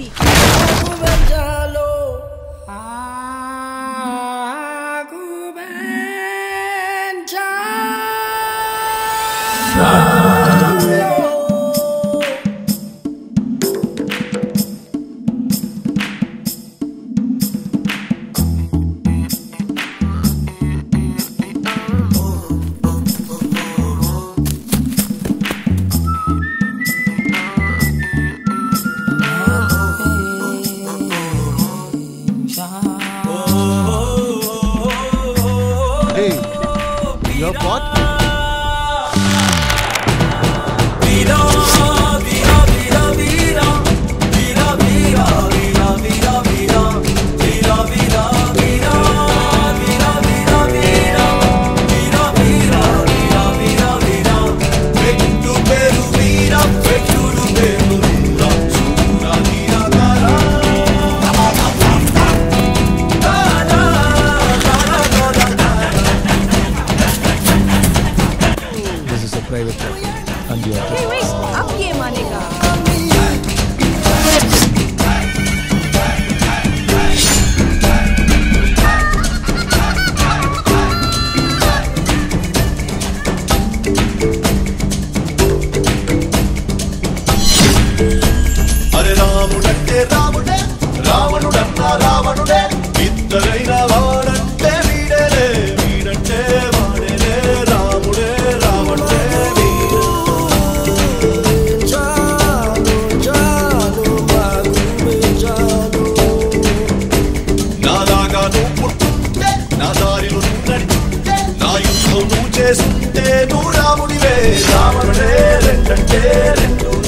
easy. Your God private हाँ जी अब ये मानेगा अरे राम डटे राम చేసుకుంటే నువ్వు రాముడివే. రాముడే రెండంటే రెండు.